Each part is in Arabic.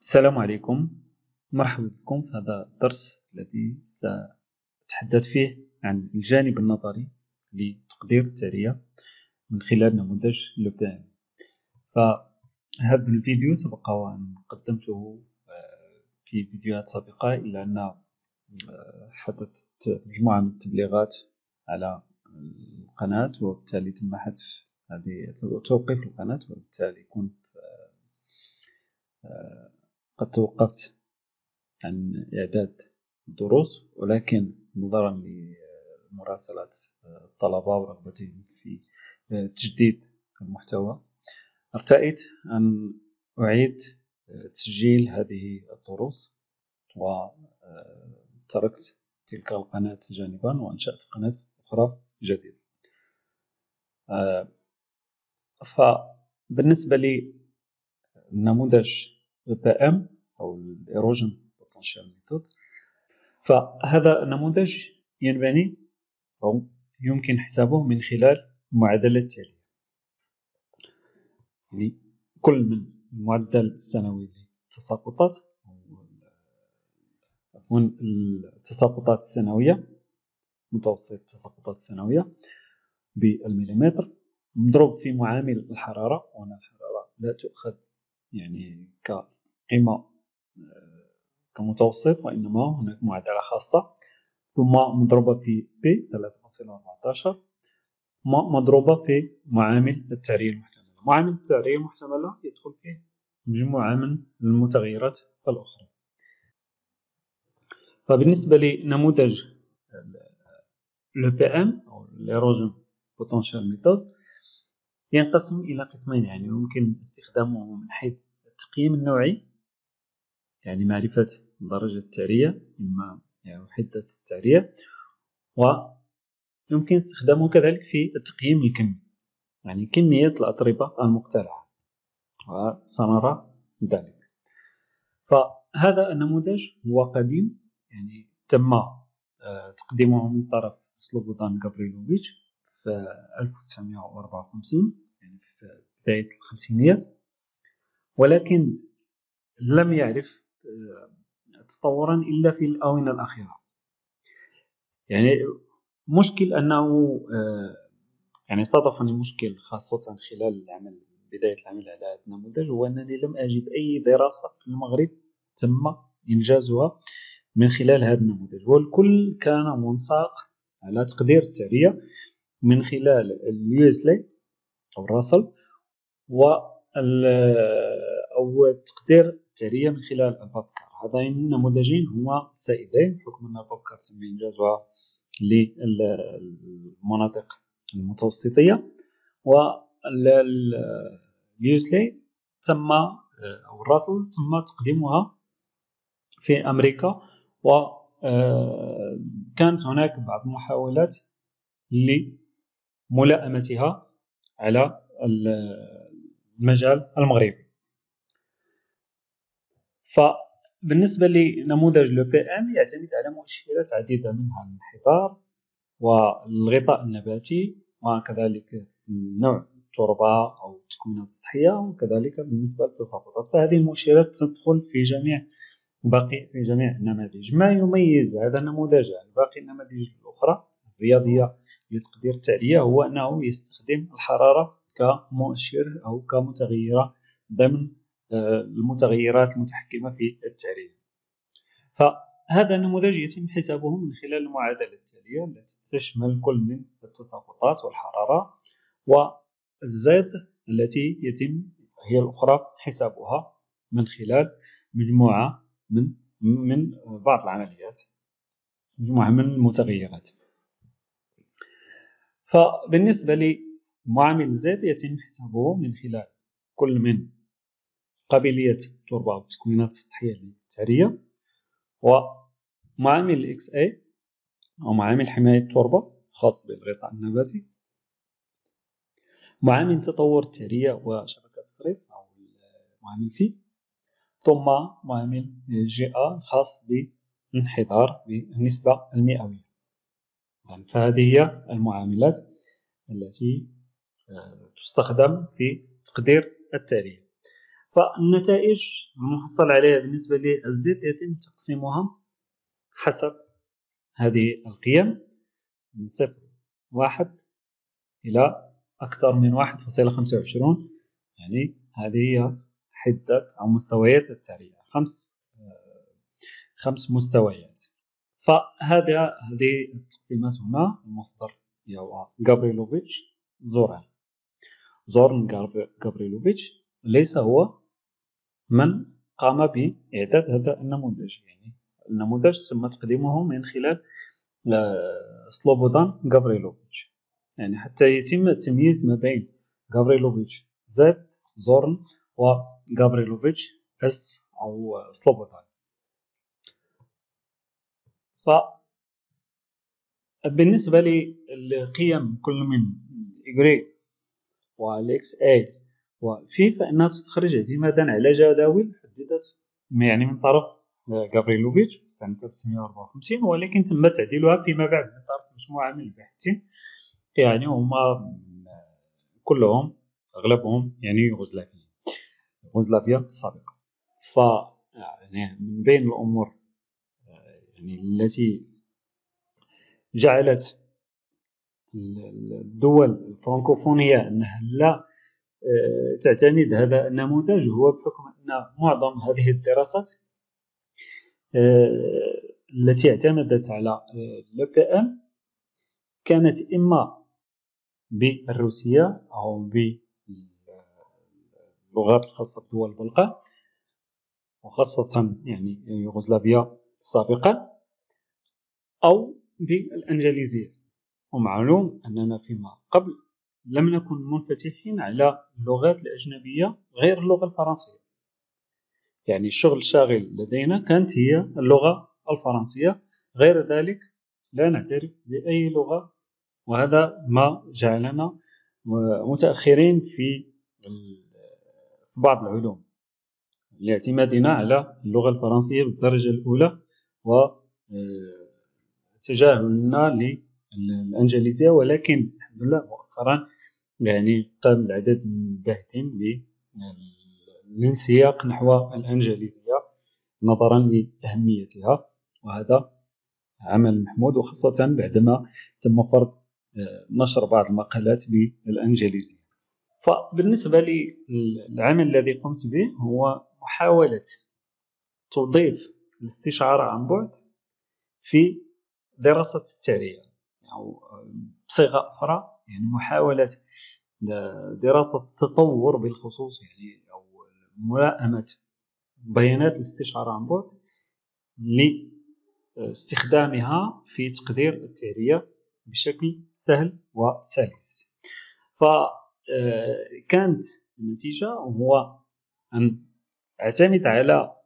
السلام عليكم. مرحبا بكم في هذا الدرس الذي سأتحدث فيه عن الجانب النظري لتقدير التالية من خلال نموذج لوبان فهذا الفيديو سبق وأن قدمته آه، في فيديوهات سابقة إلا أن آه، حدثت مجموعة من التبليغات على القناة وبالتالي تم حذف هذه توقيف القناة وبالتالي كنت آه، قد توقفت عن إعداد الدروس ولكن نظرا لمراسلة الطلبة ورغبتهم في تجديد المحتوى ارتأيت أن أعيد تسجيل هذه الدروس وتركت تلك القناة جانبا وأنشأت قناة أخرى جديدة. فبالنسبة للنموذج EPM أو ال Erosion Potential Method فهذا النموذج ينبني أو يمكن حسابه من خلال المعادلة التالية يعني كل من المعدل السنوي للتساقطات التساقطات السنوية متوسط التساقطات السنوية بالمليمتر مضروب في معامل الحرارة وهنا الحرارة لا تؤخذ يعني قيمة آه، كمتوسط وإنما هناك معادلة خاصة. ثم مضروبة في P 3.14 مضروبة في معامل التعرية المحتملة معامل التعرية المحتملة يدخل فيه مجموعة من المتغيرات الأخرى. فبالنسبة لنموذج ال EPM أو ال erosion potential method ينقسم إلى قسمين يعني يمكن استخدامه من حيث التقييم النوعي يعني معرفة درجة التعرية إما يعني حدة التعرية ويمكن استخدامه كذلك في التقييم الكمي يعني كمية الأتربة المقتلعة وسنرى ذلك. فهذا النموذج هو قديم يعني تم آه، تقديمه من طرف سلوبودان جابريلوفيتش في 1954 يعني في بداية الخمسينيات ولكن لم يعرف تطورا إلا في الآونة الأخيرة. يعني مشكل أنه آه، يعني صادفني مشكل خاصة خلال العمل بداية العمل على هذا النموذج هو أنني لم أجد أي دراسة في المغرب تم إنجازها من خلال هذا النموذج. والكل كان منساق على تقدير التعريه من خلال ال USLE أو ال RUSLE و أو تقدير التعريه من خلال ال PAP/CAR. هذين النموذجين هما السائدين بحكم أن ال PAP/CAR تم إنجازها للمناطق المتوسطية. واليوزلي تم أو الراسل تم تقديمها في أمريكا. و كانت هناك بعض المحاولات لملائمتها على المجال المغربي. فبالنسبة لنموذج لو بي إم يعتمد على مؤشرات عديدة منها الانحدار والغطاء النباتي وكذلك نوع التربة أو التكوينات السطحية وكذلك بالنسبة للتساقطات فهذه المؤشرات تدخل في جميع باقي في جميع النماذج. ما يميز هذا النموذج؟ عن باقي النماذج الأخرى الرياضية لتقدير التعلية هو أنه يستخدم الحرارة كمؤشر أو كمتغيرة ضمن المتغيرات المتحكمة في التعريف فهذا النموذج يتم حسابه من خلال المعادلة التالية التي تشمل كل من التساقطات والحرارة والزد التي يتم هي الأخرى حسابها من خلال مجموعة من من بعض العمليات مجموعة من المتغيرات. فبالنسبة معامل زد يتم حسابه من خلال كل من قابلية التربة والتكوينات السطحية للتعرية ومعامل Xa أو معامل حماية التربة خاص بالغطاء النباتي. معامل تطور التعرية وشبكة التصريف أو معامل phi ثم معامل Ja خاص بالانحدار بالنسبة المئوية. فهذه هي المعاملات التي تستخدم في تقدير التعرية. فالنتائج المحصل عليها بالنسبة للزيت يتم تقسيمها حسب هذه القيم من صفر واحد إلى أكثر من واحد فاصلة خمسة وعشرون. يعني هذه هي حدة أو مستويات التعرية خمس خمس مستويات. فهذا هذه التقسيمات هنا المصدر هو غابريلوفيتش زوران. زوران غابريلوفيتش ليس هو من قام بإعداد هذا النموذج؟ يعني النموذج تم تقديمه من خلال آه، سلوبودان غافريلوفيتش. يعني حتى يتم التمييز ما بين غافريلوفيتش Z زوران وغافريلوفيتش S أو سلوبودان ف بالنسبة للقيم كل من إغري والإكس أي وفي فإنها تستخرج اعتمادا على جداول حددت يعني من طرف غافريلوفيتش في سنة 1954 ولكن تم تعديلها فيما بعد من طرف مجموعة من الباحثين. يعني هما كلهم أغلبهم يعني يوغوسلافيين يوغوسلافيا السابقة ف يعني من بين الأمور يعني التي جعلت الدول الفرنكوفونية أنها لا آه، تعتمد هذا النموذج هو بحكم أن معظم هذه الدراسات آه، التي اعتمدت على آه، لو ام كانت إما بالروسية أو باللغات الخاصة بدول البلقاء وخاصة يعني يوغوسلافيا السابقة أو بالأنجليزية. ومعلوم أننا فيما قبل لم نكن منفتحين على اللغات الأجنبية غير اللغة الفرنسية. يعني الشغل الشاغل لدينا كانت هي اللغة الفرنسية. غير ذلك لا نعترف بأي لغة وهذا ما جعلنا متأخرين في في بعض العلوم. لاعتمادنا على اللغة الفرنسية بالدرجة الأولى وتجاهلنا للإنجليزية ولكن الحمد لله مؤخرا يعني قام العدد من الباحثين الانسياق نحو الأنجليزية نظرا لأهميتها وهذا عمل محمود وخاصة بعدما تم فرض آه، نشر بعض المقالات بالأنجليزية. فبالنسبة للعمل الذي قمت به هو محاولة توظيف الاستشعار عن بعد في دراسة التعرية أو بصيغة أخرى يعني محاولة دراسة التطور بالخصوص يعني ملائمة بيانات الاستشعار عن بعد لاستخدامها في تقدير التعرية بشكل سهل وسلس. فكانت النتيجة هو أن أعتمد على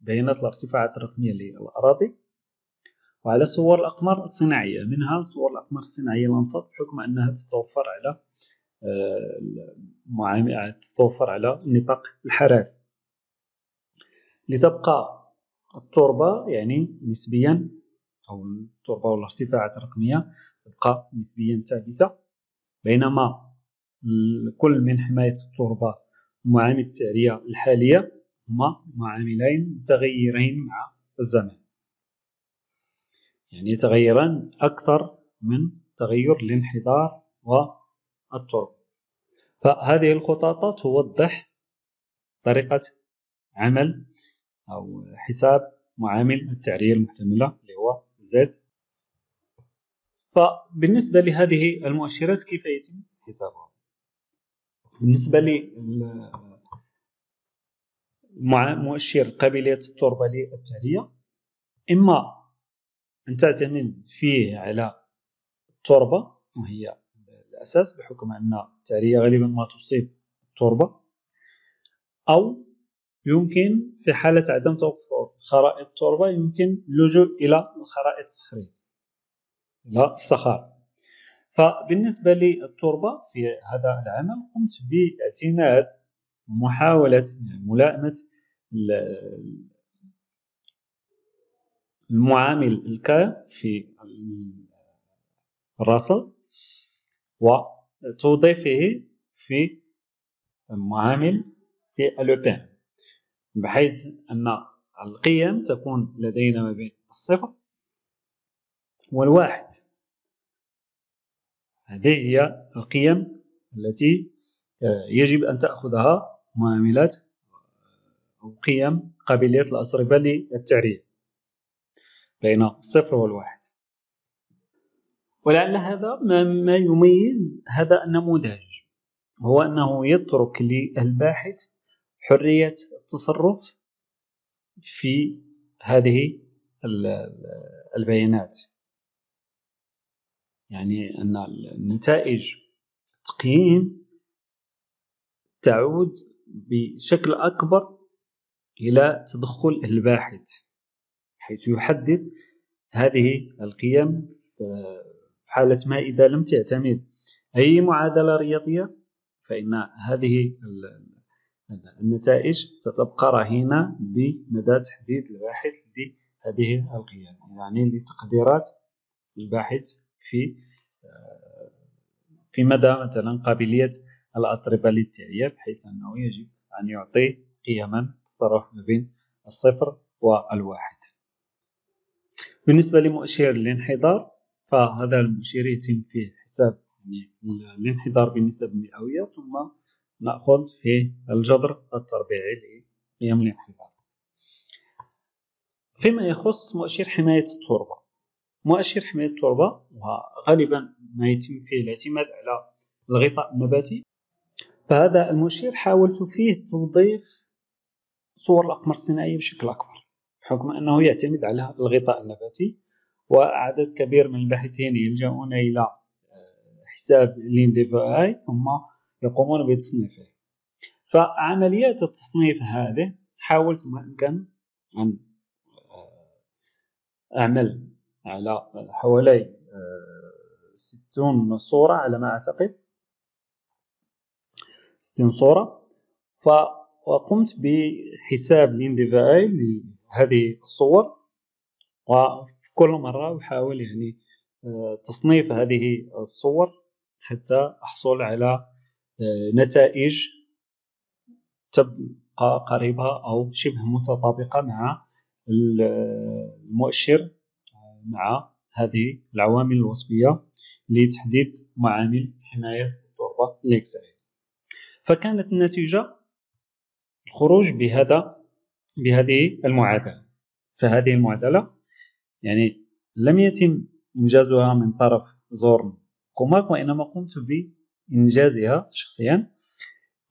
بيانات الارتفاعات الرقمية للأراضي وعلى صور الأقمار الصناعية. منها صور الأقمار الصناعية لانسات بحكم أنها تتوفر على تتوفر على النطاق الحراري لتبقى التربة يعني نسبيا أو التربة والارتفاعات الرقمية تبقى نسبيا ثابتة بينما كل من حماية التربة ومعامل التعرية الحالية هما معاملين متغيرين مع الزمن. يعني يتغيران أكثر من تغير الانحدار والتربة فهذه الخطاطات توضح طريقة عمل أو حساب معامل التعرية المحتملة اللي هو Z. فبالنسبة لهذه المؤشرات كيف يتم حسابها؟ بالنسبة لمؤشر قابلية التربة للتعرية إما أن تعتمد فيه على التربة وهي الأساس بحكم أن التعرية غالبا ما تصيب التربة. أو يمكن في حالة عدم توفر خرائط التربة يمكن اللجوء إلى الخرائط الصخرية إلى الصخار فبالنسبة للتربة في هذا العمل قمت باعتماد محاولة ملائمة المعامل الكا في الرصد وتوظيفه في المعامل في الأوبان بحيث أن القيم تكون لدينا ما بين الصفر والواحد. هذه هي القيم التي آه، يجب أن تأخذها معاملات أو قيم قابلية الأصربة للتعريف. بين الصفر والواحد. ولعل هذا ما يميز هذا النموذج هو أنه يترك للباحث حرية التصرف في هذه البيانات. يعني أن النتائج التقييم تعود بشكل أكبر إلى تدخل الباحث. حيث يحدد هذه القيم في حالة ما إذا لم تعتمد. أي معادلة رياضية؟ فإن هذه النتائج ستبقى رهينة بمدى تحديد الباحث لهذه القيم يعني لتقديرات الباحث في في مدى مثلا قابلية الأطربة للتعرية بحيث أنه يجب أن يعطي قيما تتراوح ما بين الصفر والواحد. بالنسبة لمؤشر الانحدار فهذا المؤشر يتم فيه حساب يعني الانحدار بالنسب المئوية ثم نأخذ في الجذر التربيعي لقيم الانحدار. فيما يخص مؤشر حماية التربة. مؤشر حماية التربة وغالبا ما يتم فيه الاعتماد على الغطاء النباتي. فهذا المؤشر حاولت فيه توظيف صور الأقمار الصناعية بشكل أكبر. بحكم أنه يعتمد على الغطاء النباتي وعدد كبير من الباحثين يلجؤون إلى حساب الانديفاي ثم يقومون بتصنيفه. فعمليات التصنيف هذه حاولت ما أمكن أن أعمل على حوالي ستون صورة على ما أعتقد. ستين صورة. وقمت بحساب ال NDVI لهذه الصور وفي كل مرة أحاول يعني تصنيف هذه الصور حتى أحصل على آه، نتائج تبقى قريبة أو شبه متطابقة مع المؤشر مع هذه العوامل الوصفية لتحديد معامل حماية التربة الإكسائية فكانت النتيجة الخروج بهذا بهذه المعادلة. فهذه المعادلة يعني لم يتم إنجازها من طرف زورن كوماك وإنما قمت بإنجازها شخصيا.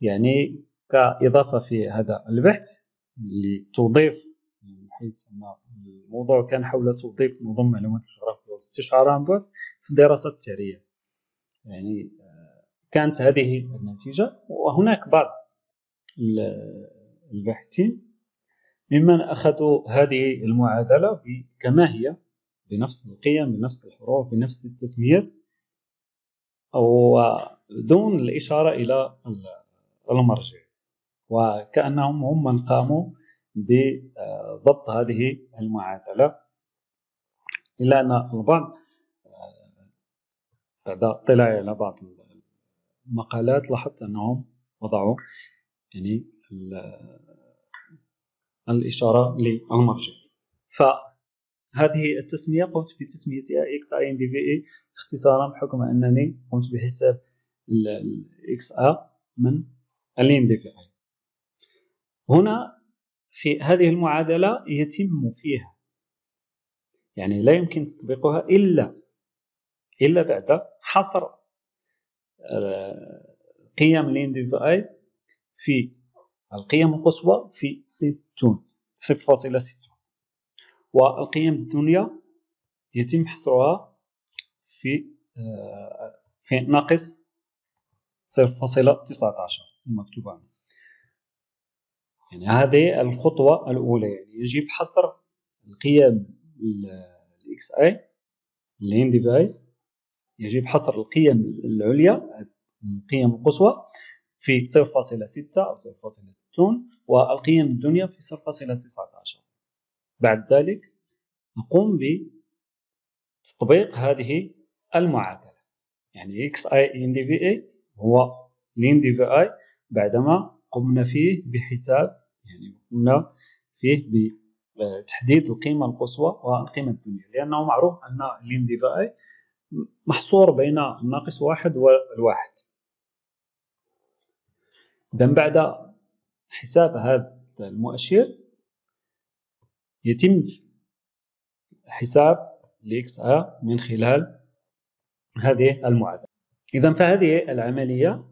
يعني كإضافة في هذا البحث لتوظيف حيث أن الموضوع كان حول توظيف نظم معلومات الجغرافيا والاستشعار عن بعد في الدراسات التعرية يعني آه، كانت هذه النتيجة. وهناك بعض الباحثين ممن أخذوا هذه المعادلة كما هي؟ بنفس القيم بنفس الحروف بنفس التسميات. أو دون الإشارة إلى المرجع. وكأنهم هم من قاموا بضبط هذه المعادلة. إلا أن البعض بعد اطلاعي على بعض المقالات لاحظت أنهم وضعوا يعني الإشارة للمرجع هذه التسمية قمت بتسميتها آي اختصارا بحكم أنني قمت بحساب ا من آي. هنا في هذه المعادلة يتم فيها. يعني لا يمكن تطبيقها إلا إلا بعد حصر آه، قيم الان دي في آي في القيم القصوى في 60 0.60 والقيم الدنيا يتم حصرها في آه، في ناقص 0.19 المكتوبة عندي يعني هذه الخطوة الأولى. يعني يجب حصر القيم ال Xa ال NDVI يجب حصر القيم العليا القيم القصوى. في 0.6 أو 0.60 والقيم الدنيا في 0.19 بعد ذلك نقوم بتطبيق هذه المعادلة. يعني x i in dv هو ln dvi بعدما قمنا فيه بحساب يعني قمنا فيه بتحديد القيمة القصوى والقيمة الدنيا. لأنه معروف أن الاندفاعي محصور بين الناقص واحد والواحد. إذا بعد حساب هذا المؤشر يتم حساب الإكس من خلال هذه المعادلة. إذا فهذه العملية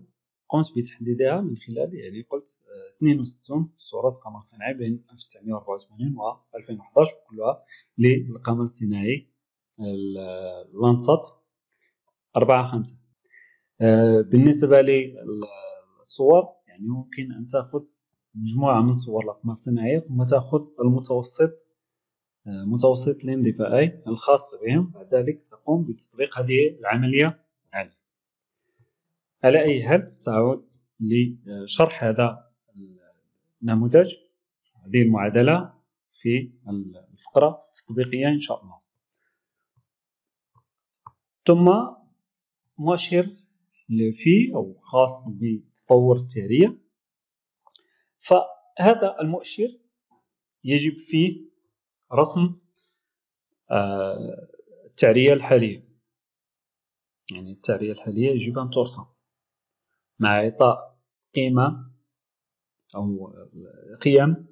قمت بتحديدها من خلال يعني قلت 62 صورة قمر صناعي بين 1984 و 2011 كلها للقمر الصناعي لاندسات 4 5 بالنسبة للصور يعني ممكن أن تأخذ مجموعة من صور الأقمار الصناعية ثم تأخذ المتوسط متوسط الاندفاعي الخاص بهم بعد ذلك تقوم بتطبيق هذه العملية عليه على أي حال سأعود لشرح هذا النموذج هذه المعادلة في الفقرة التطبيقية إن شاء الله. ثم مؤشر في أو خاص بتطور التعرية فهذا المؤشر يجب فيه رسم آه، التعرية الحالية يعني التعرية الحالية يجب أن ترسم مع إعطاء قيمة أو قيم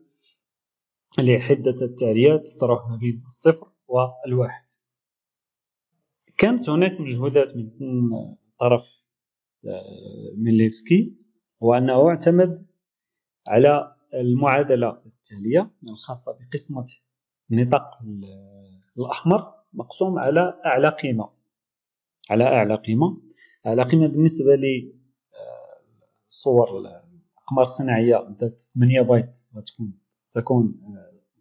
لحدة التعريات تتراوح ما بين الصفر والواحد. كانت هناك مجهودات من طرف آه، ميليفسكي وأنه اعتمد على المعادلة التالية الخاصة بقسمة النطاق الأحمر مقسوم على أعلى قيمة. على أعلى قيمة. أعلى قيمة بالنسبة لصور الأقمار الصناعية ذات 8 بايت تكون تكون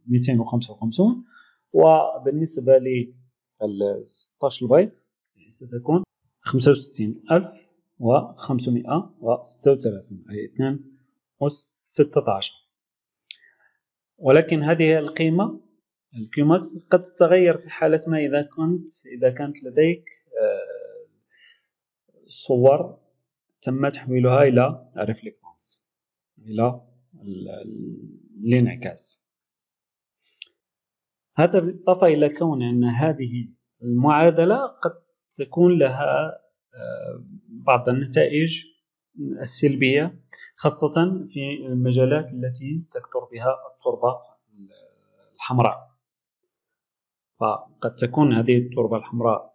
255 وبالنسبة ل 16 بايت ستكون 65536 أي 2 أس 16 ولكن هذه القيمة القيمات قد تتغير في حالة ما إذا كنت إذا كانت لديك آه، صور تم تحويلها إلى ريفليكتونس إلى الانعكاس. هذا بالإضافة إلى كون أن هذه المعادلة قد تكون لها بعض النتائج السلبية خاصة في المجالات التي تكثر بها التربة الحمراء. فقد تكون هذه التربة الحمراء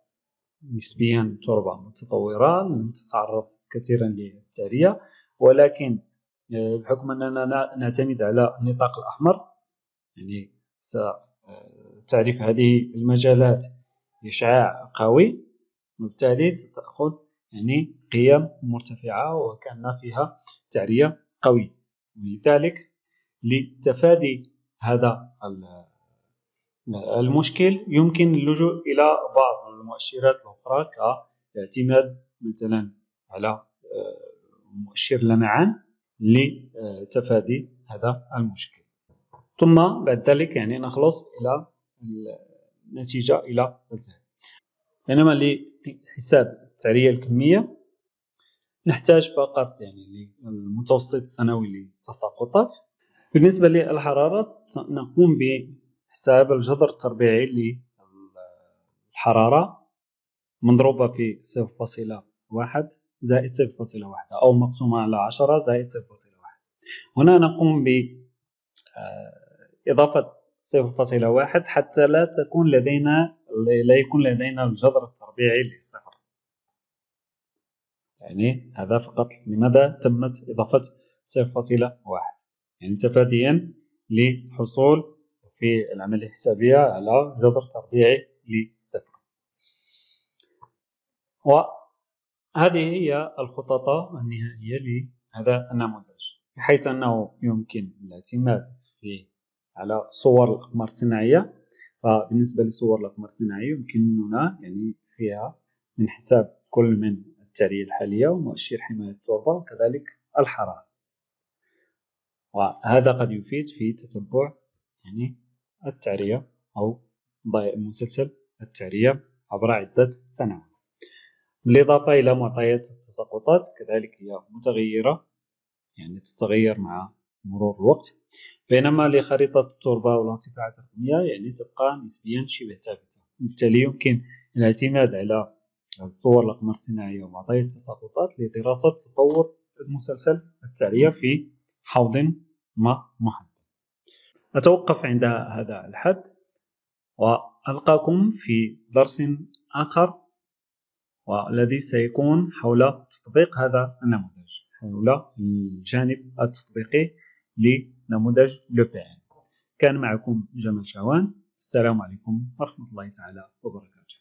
نسبيا تربة متطورة لم تتعرض كثيرا للتعرية ولكن آه، بحكم أننا نعتمد على النطاق الأحمر يعني ستعرف هذه المجالات إشعاع قوي. وبالتالي ستأخذ يعني قيم مرتفعة وكأن فيها تعرية قوية. ولذلك لتفادي هذا المشكل يمكن اللجوء إلى بعض المؤشرات الأخرى كاعتماد مثلا على آه، مؤشر لمعان لتفادي هذا المشكل. ثم بعد ذلك يعني نخلص إلى النتيجة إلى الذهب بينما لحساب التعرية الكمية. نحتاج فقط يعني للمتوسط السنوي للتساقطات. بالنسبة للحرارة نقوم بحساب الجذر التربيعي للحرارة. مضروبة في 0.1 زائد 0.1 أو مقسومة على 10 زائد 0.1 هنا نقوم بإضافة 0.1 حتى لا تكون لدينا لا يكون لدينا الجذر التربيعي للصفر يعني هذا فقط لماذا تمت إضافة 0.1 يعني تفاديا للحصول في العملية الحسابية على جذر تربيعي لصفر. وهذه هي الخطط النهائية لهذا النموذج بحيث أنه يمكن الاعتماد في على صور الأقمار الصناعية. فبالنسبة لصور الأقمار الصناعية يمكننا يعني فيها من حساب كل من التعرية الحالية ومؤشر حماية التربة وكذلك الحرارة. وهذا قد يفيد في تتبع يعني التعرية أو مسلسل التعرية عبر عدة سنوات. بالإضافة إلى معطيات التساقطات كذلك هي متغيرة يعني تتغير مع مرور الوقت. بينما لخريطة التربة والارتفاعات الرقمية يعني تبقى نسبيا شبه ثابتة. وبالتالي يمكن الاعتماد على الصور الأقمار الصناعية ومعطيات التساقطات لدراسة تطور مسلسل التعرية في حوض ما محدد. أتوقف عند هذا الحد وألقاكم في درس آخر والذي سيكون حول تطبيق هذا النموذج حول الجانب التطبيقي لنموذج لو بي كان معكم جمال شعوان. السلام عليكم ورحمة الله تعالى وبركاته.